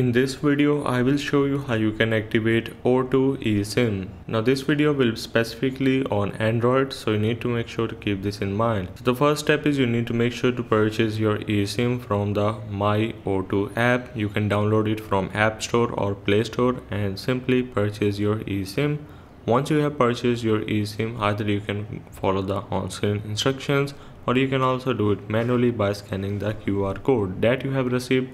In this video, I will show you how you can activate O2 eSIM. Now this video will be specifically on Android, so you need to make sure to keep this in mind. So the first step is you need to make sure to purchase your eSIM from the My O2 app. You can download it from App Store or Play Store and simply purchase your eSIM. Once you have purchased your eSIM, either you can follow the on-screen instructions or you can also do it manually by scanning the QR code that you have received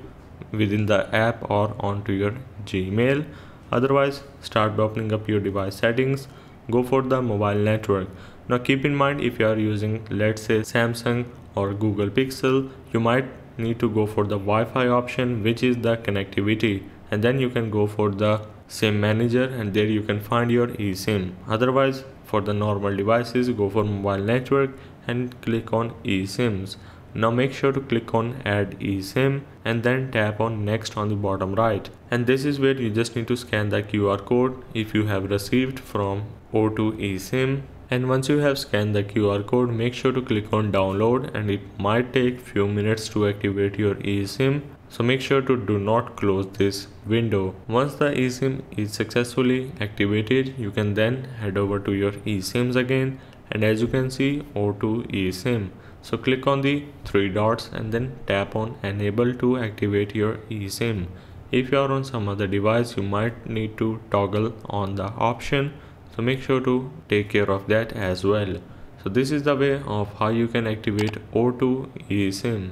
within the app or onto your Gmail. Otherwise, start by opening up your device settings. Go for the mobile network. Now keep in mind if you are using let's say Samsung or Google Pixel, you might need to go for the Wi-Fi option which is the connectivity and then you can go for the SIM manager and there you can find your eSIM. Otherwise for the normal devices go for mobile network and click on eSIMs. Now make sure to click on add eSIM and then tap on next on the bottom right. And this is where you just need to scan the QR code if you have received from O2 eSIM. And once you have scanned the QR code, make sure to click on download and it might take few minutes to activate your eSIM. So make sure to do not close this window. Once the eSIM is successfully activated, you can then head over to your eSIMs again and as you can see O2 eSIM. So click on the three dots and then tap on enable to activate your eSIM. If you are on some other device, you might need to toggle on the option. So make sure to take care of that as well. So this is the way of how you can activate O2 eSIM.